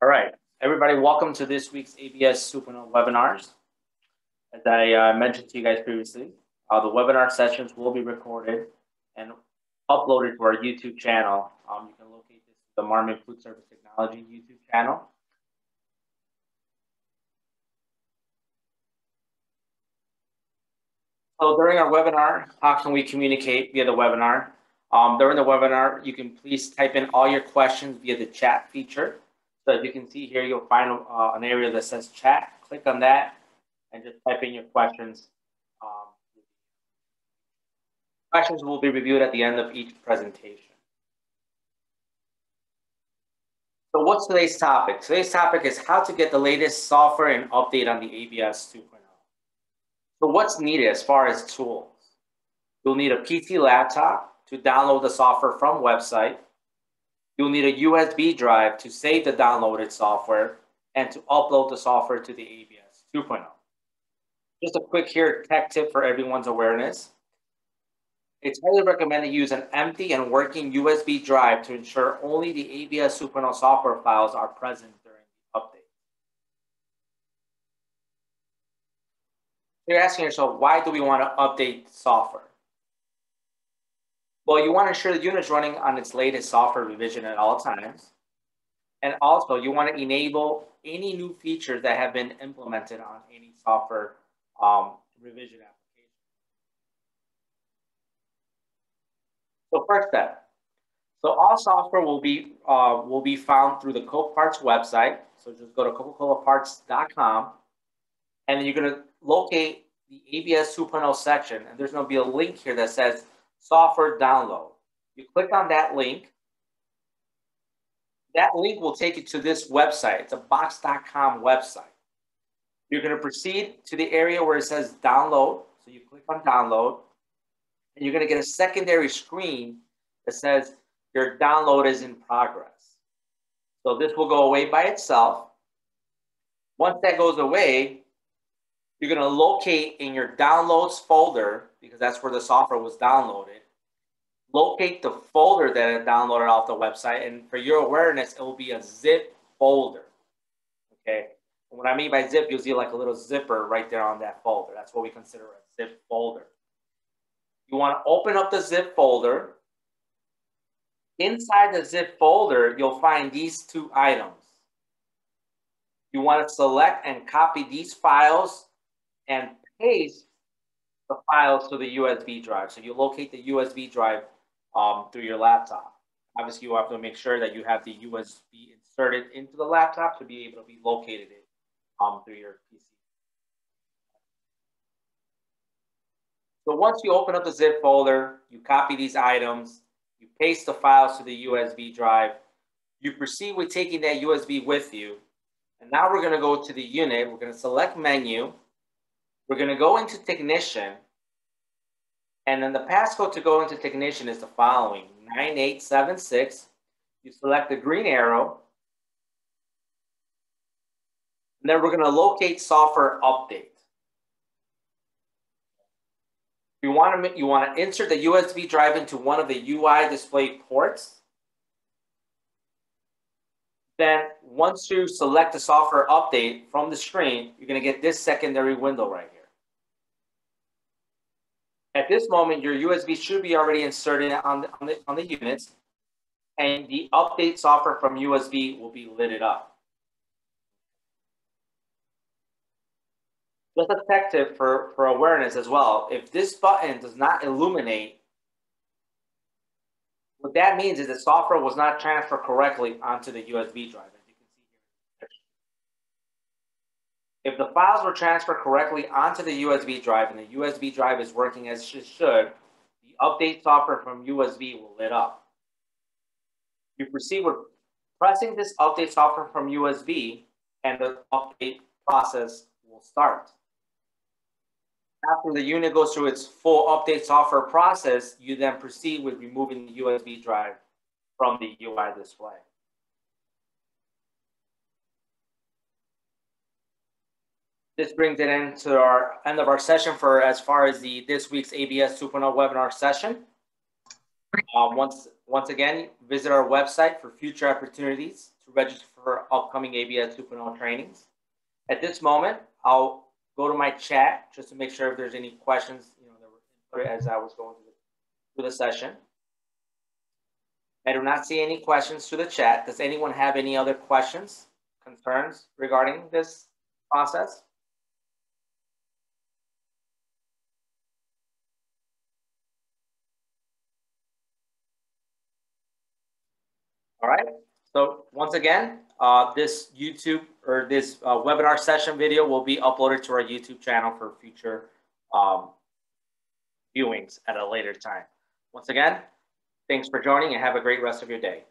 All right, everybody, welcome to this week's ABS Supernova webinars. As I uh, mentioned to you guys previously, uh, the webinar sessions will be recorded and uploaded to our YouTube channel. Um, you can locate this the Marmon Food Service Technology YouTube channel. So during our webinar, how can we communicate via the webinar? Um, during the webinar, you can please type in all your questions via the chat feature. So as you can see here, you'll find uh, an area that says chat. Click on that and just type in your questions. Um, questions will be reviewed at the end of each presentation. So what's today's topic? Today's topic is how to get the latest software and update on the ABS 2.0. So what's needed as far as tools? You'll need a PC laptop, to download the software from website. You'll need a USB drive to save the downloaded software and to upload the software to the ABS 2.0. Just a quick here tech tip for everyone's awareness. It's highly recommended to use an empty and working USB drive to ensure only the ABS 2.0 software files are present during the update. You're asking yourself, why do we want to update software? Well, you want to ensure the unit is running on its latest software revision at all times. And also you want to enable any new features that have been implemented on any software um, revision application. So first step. So all software will be uh, will be found through the Coke Parts website. So just go to coca-colaparts.com and then you're going to locate the ABS 2.0 section and there's going to be a link here that says software download. You click on that link. That link will take you to this website. It's a box.com website. You're going to proceed to the area where it says download. So you click on download and you're going to get a secondary screen that says your download is in progress. So this will go away by itself. Once that goes away, you're going to locate in your downloads folder, because that's where the software was downloaded, locate the folder that it downloaded off the website. And for your awareness, it will be a zip folder. Okay. And what I mean by zip, you'll see like a little zipper right there on that folder. That's what we consider a zip folder. You want to open up the zip folder. Inside the zip folder, you'll find these two items. You want to select and copy these files and paste the files to the USB drive. So you locate the USB drive um, through your laptop. Obviously, you have to make sure that you have the USB inserted into the laptop to be able to be located it um, through your PC. So once you open up the zip folder, you copy these items, you paste the files to the USB drive, you proceed with taking that USB with you. And now we're gonna go to the unit, we're gonna select menu, we're going to go into Technician. And then the passcode to go into Technician is the following, 9876. You select the green arrow. And then we're going to locate software update. You want to you want to insert the USB drive into one of the UI display ports. Then once you select the software update from the screen, you're going to get this secondary window right here. At this moment, your USB should be already inserted on the, on the, on the units, and the update software from USB will be lit up. Just a tech tip for, for awareness as well. If this button does not illuminate, what that means is the software was not transferred correctly onto the USB drive. If the files were transferred correctly onto the USB drive and the USB drive is working as it should, the update software from USB will lit up. You proceed with pressing this update software from USB and the update process will start. After the unit goes through its full update software process, you then proceed with removing the USB drive from the UI display. This brings it into our end of our session for as far as the this week's ABS 2.0 webinar session. Uh, once, once again, visit our website for future opportunities to register for upcoming ABS 2.0 trainings. At this moment, I'll go to my chat just to make sure if there's any questions, you know, that were input as I was going through the, through the session. I do not see any questions through the chat. Does anyone have any other questions, concerns regarding this process? All right. So once again, uh, this YouTube or this uh, webinar session video will be uploaded to our YouTube channel for future um, viewings at a later time. Once again, thanks for joining and have a great rest of your day.